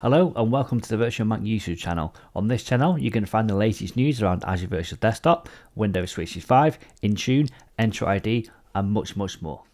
Hello and welcome to the Virtual Manc YouTube channel. On this channel you can find the latest news around Azure Virtual Desktop, Windows 365, Intune, Entra ID and much much more.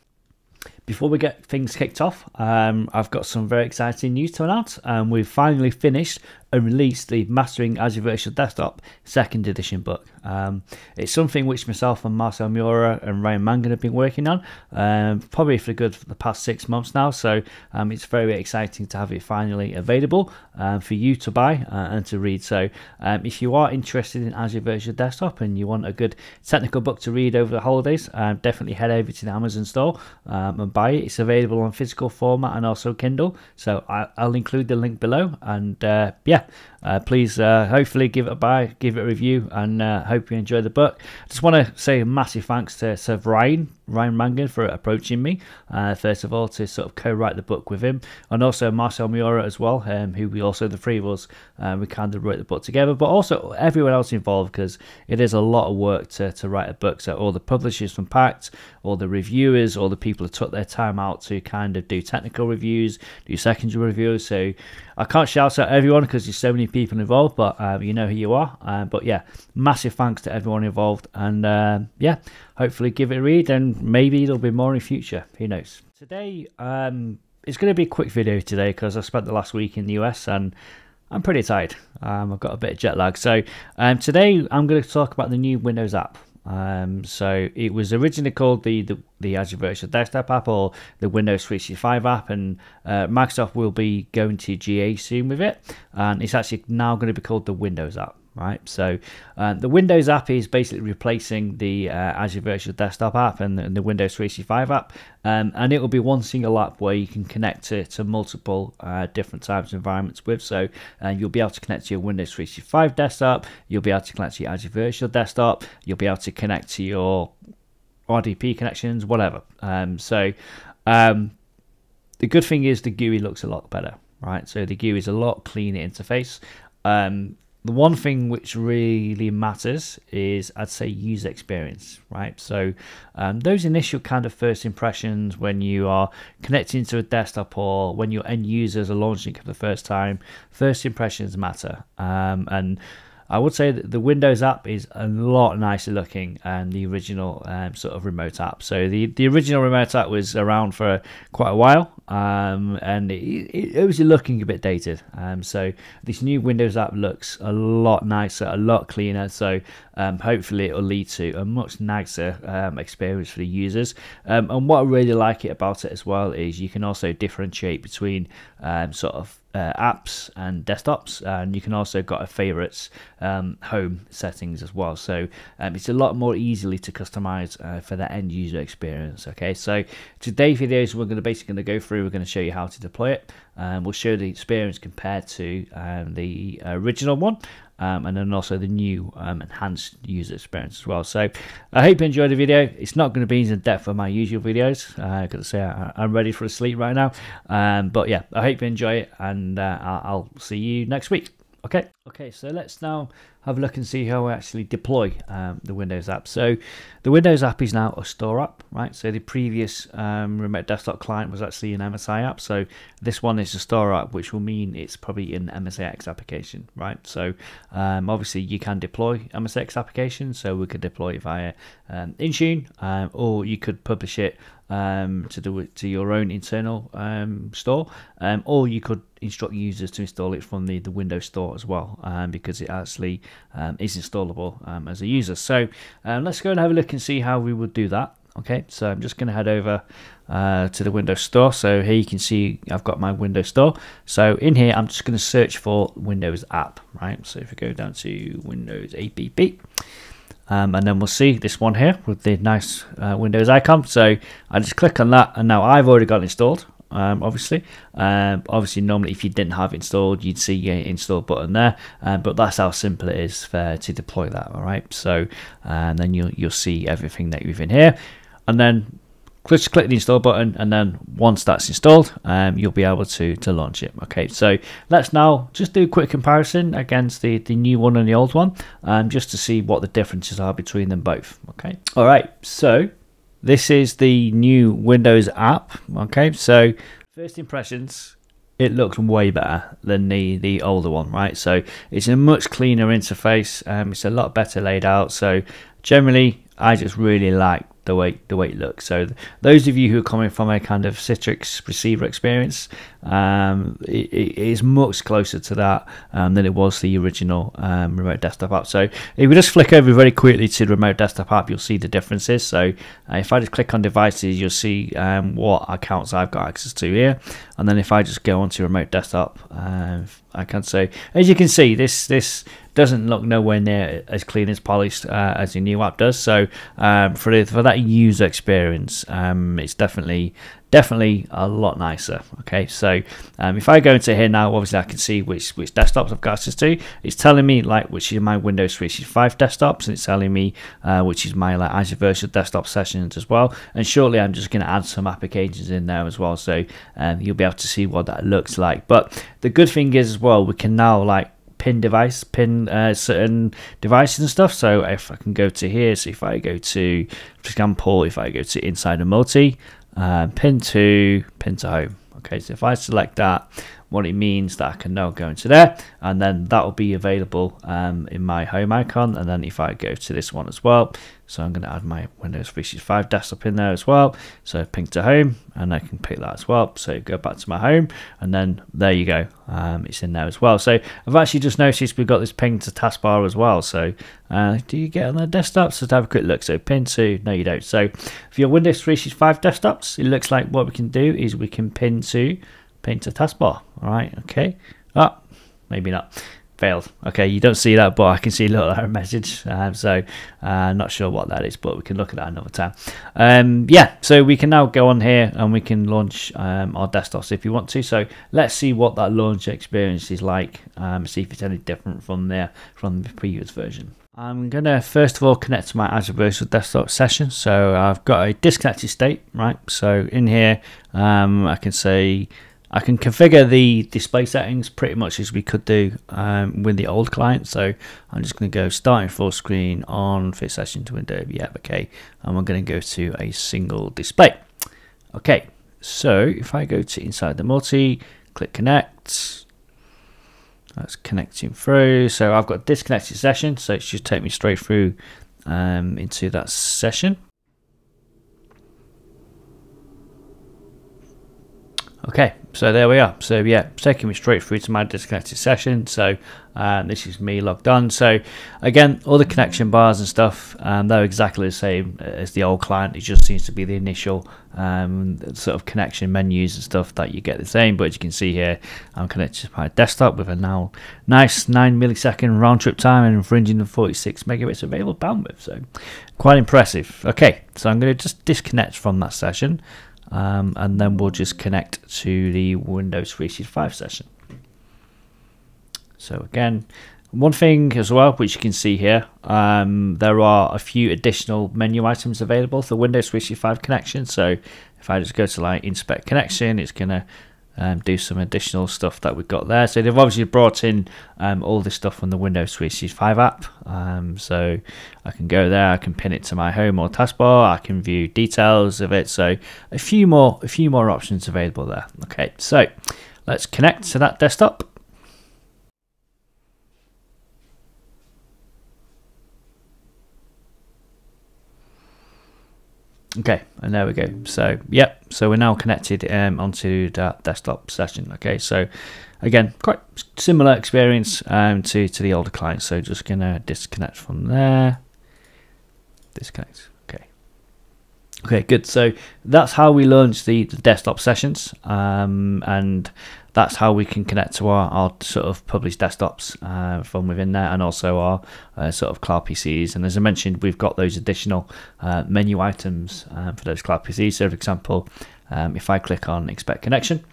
Before we get things kicked off, um, I've got some very exciting news to announce. Um, we've finally finished and released the Mastering Azure Virtual Desktop second edition book. Um, it's something which myself and Marcel Meurer and Ryan Mangan have been working on, um, probably for good for the past six months now. So um, it's very exciting to have it finally available um, for you to buy uh, and to read. So um, if you are interested in Azure Virtual Desktop and you want a good technical book to read over the holidays, uh, definitely head over to the Amazon store and buy it. It's available on physical format and also Kindle. So I, will include the link below. And uh, yeah, uh, please uh, hopefully give it a buy, give it a review, and uh, hope you enjoy the book. I just want to say a massive thanks to, to Ryan Ryan Mangan for approaching me, uh, first of all, to sort of co write the book with him, and also Marcel Meurer as well, um, who we also, the three of us, uh, we kind of wrote the book together, but also everyone else involved because it is a lot of work to, to write a book. So, all the publishers from Packt, all the reviewers, all the people who took their time out to kind of do technical reviews, do secondary reviews. So, I can't shout out everyone because there's so many people involved, but uh, you know who you are. Uh, but yeah, massive thanks to everyone involved, and uh, yeah, hopefully give it a read and maybe there'll be more in future. Who knows? Today, um, it's going to be a quick video today because I spent the last week in the US and I'm pretty tired. Um, I've got a bit of jet lag. So um, today I'm going to talk about the new Windows app. Um, so it was originally called the, the, the Azure Virtual Desktop app or the Windows 365 app, and uh, Microsoft will be going to GA soon with it, and it's actually now going to be called the Windows app right? So uh, the Windows app is basically replacing the uh, Azure Virtual Desktop app and, and the Windows 365 app, um, and it will be one single app where you can connect to, to multiple uh, different types of environments with. So uh, you'll be able to connect to your Windows 365 desktop, you'll be able to connect to your Azure Virtual Desktop, you'll be able to connect to your RDP connections, whatever. Um, so um, the good thing is the GUI looks a lot better, right? So the GUI is a lot cleaner interface. Um, the one thing which really matters is I'd say user experience, right? So um, those initial kind of first impressions when you are connecting to a desktop or when your end users are launching for the first time, first impressions matter. Um, and I would say that the Windows app is a lot nicer looking than the original um, sort of remote app. So the, the original remote app was around for quite a while um, and it, it, it, was looking a bit dated. Um, so this new Windows app looks a lot nicer, a lot cleaner. So um, hopefully it will lead to a much nicer um, experience for the users. Um, and what I really like it about it as well is you can also differentiate between sort of uh, apps and desktops and you can also got a favorites um, home settings as well. So um, it's a lot more easily to customize uh, for the end user experience okay? So today's videos we're going to basically going to go through we're going to show you how to deploy it and we'll show the experience compared to um, the original one um, and then also the new um, enhanced user experience as well. So I hope you enjoyed the video. It's not going to be as in depth of my usual videos because uh, I say I, am ready for a sleep right now. Um, but yeah, I hope you enjoy it, and uh, I'll see you next week. Okay, okay, so let's now have a look and see how we actually deploy um, the Windows app. So the Windows app is now a store app, right? So the previous um, remote desktop client was actually an MSI app. So this one is a store app, which will mean it's probably an MSIX application, right? So um, obviously you can deploy MSIX applications. So we could deploy it via um, Intune, um, or you could publish it um, to do it to your own internal um, store, um, or you could instruct users to install it from the, the Windows Store as well, um, because it actually um, is installable um, as a user. So let's go and have a look and see how we would do that. Okay, so I'm just going to head over uh, to the Windows Store. So here you can see I've got my Windows Store. So in here, I'm just going to search for Windows app, right? So if we go down to Windows APP, um, and then we'll see this one here with the nice uh, Windows icon. So I just click on that and now I've already got installed. Um, obviously, um, obviously normally if you didn't have it installed you'd see an install button there. Um, but that's how simple it is for, to deploy that all right? So and then you'll, you'll see everything that you've in here. And then just click the install button and then once that's installed um, you'll be able to to launch it okay? So let's now just do a quick comparison against the the new one and the old one um, just to see what the differences are between them both okay? All right so this is the new windows app okay so first impressions it looks way better than the the older one, right? So it's a much cleaner interface. Um, it's a lot better laid out. So generally, I just really like the way the way it looks. So those of you who are coming from a kind of Citrix receiver experience, um, it, it is much closer to that um, than it was the original um, remote desktop app. So if we just flick over very quickly to the remote desktop app, you'll see the differences. So uh, if I just click on devices, you'll see um, what accounts I've got access to here, and then if I just go onto remote desktop, uh, I can say, as you can see, this this doesn't look nowhere near as clean as polished uh, as your new app does. So um, for the, for that user experience, um, it's definitely definitely a lot nicer. Okay, so um, if I go into here now, obviously I can see which which desktops I've got access to. It's telling me like which is my Windows 365 desktops, and it's telling me uh, which is my like Azure Virtual Desktop sessions as well. And shortly, I'm just going to add some applications in there as well, so um, you'll be able to see what that looks like. But the good thing is as well, we can now like pin device, pin uh, certain devices and stuff. So if I can go to here, so if I go to, for example, if I go to inside a Multi, uh, pin to pin to home. Okay, so if I select that, what it means that I can now go into there, and then that will be available um, in my home icon. And then if I go to this one as well, so I'm going to add my Windows 365 desktop in there as well. So ping to home, and I can pick that as well. So go back to my home, and then there you go. Um, it's in there as well. So I've actually just noticed we've got this ping to taskbar as well. So uh, do you get on the desktop? So let's have a quick look. So pin to, no you don't. So for your Windows 365 desktops, it looks like what we can do is we can pin to pin to taskbar. All right, okay. Ah, oh, maybe not failed. Okay, you don't see that, but I can see a little error message. Um, so uh, not sure what that is, but we can look at that another time. Um, yeah, so we can now go on here and we can launch um, our desktops if you want to. So let's see what that launch experience is like. Um, see if it's any different from there from the previous version. I'm going to first of all connect to my Azure Virtual Desktop session. So I've got a disconnected state, right? So in here, um, I can say I can configure the display settings pretty much as we could do um, with the old client. So I'm just going to go starting full screen on fit session to window. Yeah, okay. And we're going to go to a single display. Okay, so if I go to inside the multi, click connect. That's connecting through. So I've got disconnected session. So it should take me straight through um, into that session. Okay, so there we are. So yeah, taking me straight through to my disconnected session. So uh, this is me logged on. So again, all the connection bars and stuff, um, they're exactly the same as the old client. It just seems to be the initial um, sort of connection menus and stuff that you get the same. But as you can see here, I'm connected to my desktop with a now nice 9 millisecond round trip time and infringing the 46 megabits available bandwidth. So quite impressive. Okay, so I'm going to just disconnect from that session um, and then we'll just connect to the Windows 365 session. So again, one thing as well, which you can see here, um, there are a few additional menu items available for Windows 365 connection. So if I just go to like inspect connection, it's going to um, do some additional stuff that we've got there. So they've obviously brought in um, all this stuff from the Windows 365 app. Um, so I can go there, I can pin it to my home or taskbar, I can view details of it. So a few more, a few more options available there. Okay, so let's connect to that desktop. Okay, and there we go. So, yep, so we're now connected um, onto that desktop session. Okay, so again, quite similar experience um, to, to the older client. So just gonna disconnect from there. Disconnect. Okay. Good. So that's how we launch the, the desktop sessions. Um, and that's how we can connect to our, our sort of published desktops uh, from within there and also our uh, sort of cloud PCs. And as I mentioned, we've got those additional uh, menu items uh, for those cloud PCs. So, for example, um, if I click on inspect connection,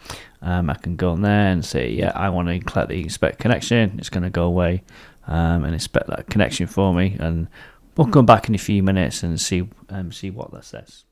um, I can go on there and say, yeah, I want to collect the inspect connection. It's going to go away um, and inspect that connection for me. And we'll come back in a few minutes and see um, see what that says.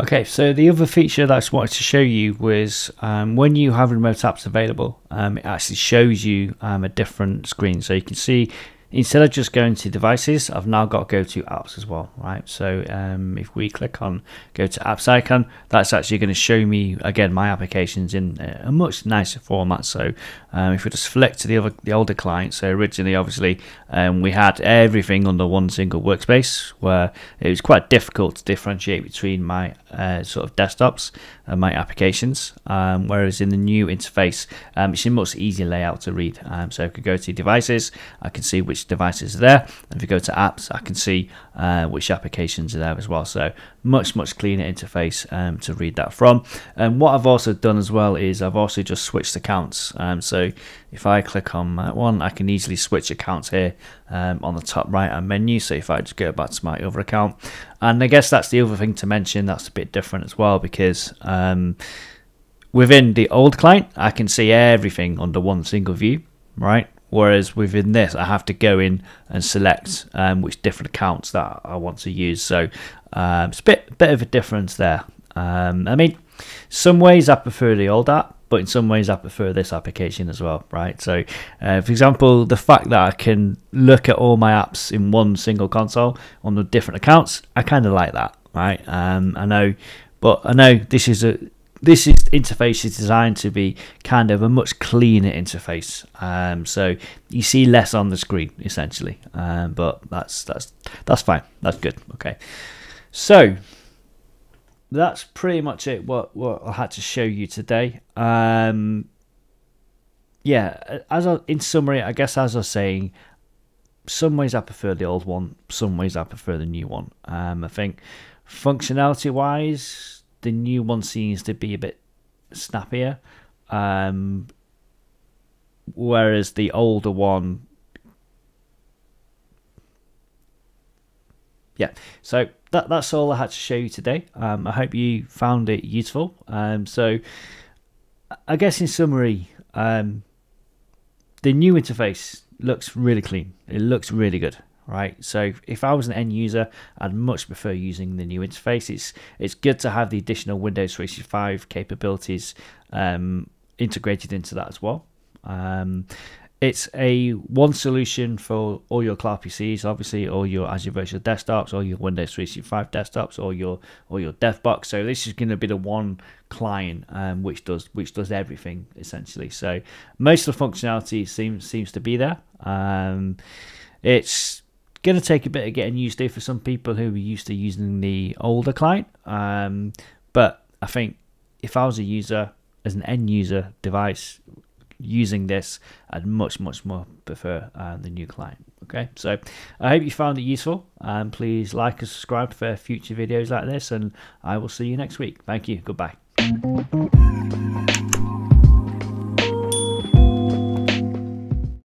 Okay, so the other feature that I just wanted to show you was um, when you have remote apps available, um, it actually shows you um, a different screen. So you can see instead of just going to devices, I've now got to go to apps as well, right? So um, if we click on go to apps icon, that's actually going to show me again my applications in a much nicer format. So um, if we just flick to the other the older client, so originally obviously um, we had everything under one single workspace where it was quite difficult to differentiate between my uh, sort of desktops and my applications. Um, whereas in the new interface, um, it's a much easier layout to read. Um, so if we go to devices, I can see which which devices are there. And if you go to apps, I can see uh, which applications are there as well. So much, much cleaner interface um, to read that from. And what I've also done as well is I've also just switched accounts. Um, so if I click on that one, I can easily switch accounts here um, on the top right hand menu. So if I just go back to my other account, and I guess that's the other thing to mention that's a bit different as well because um, within the old client, I can see everything under one single view, right? Whereas within this, I have to go in and select um, which different accounts that I want to use. So um, it's a bit, bit of a difference there. Um, I mean, some ways I prefer the old app, but in some ways I prefer this application as well, right? So, uh, for example, the fact that I can look at all my apps in one single console on the different accounts, I kind of like that, right? Um, I know, but I know this is a this is, interface is designed to be kind of a much cleaner interface. Um, so you see less on the screen essentially, um, but that's that's that's fine. That's good. Okay, so that's pretty much it. What what I had to show you today. Um, yeah, as I, in summary, I guess as I was saying, some ways I prefer the old one, some ways I prefer the new one. Um, I think functionality wise the new one seems to be a bit snappier, um, whereas the older one, yeah. So that that's all I had to show you today. Um, I hope you found it useful. Um, so I guess in summary, um, the new interface looks really clean. It looks really good right? So if I was an end user, I'd much prefer using the new interface. It's it's good to have the additional Windows 365 capabilities um, integrated into that as well. Um, it's a one solution for all your cloud PCs, obviously, all your Azure Virtual Desktops, or your Windows 365 desktops, or your or your DevBox. So this is going to be the one client um, which does which does everything essentially. So most of the functionality seems seems to be there. Um, it's going to take a bit of getting used to for some people who are used to using the older client. Um, but I think if I was a user, as an end user device, using this, I'd much, much more prefer uh, the new client. Okay, so I hope you found it useful. Um, please like and subscribe for future videos like this, and I will see you next week. Thank you. Goodbye.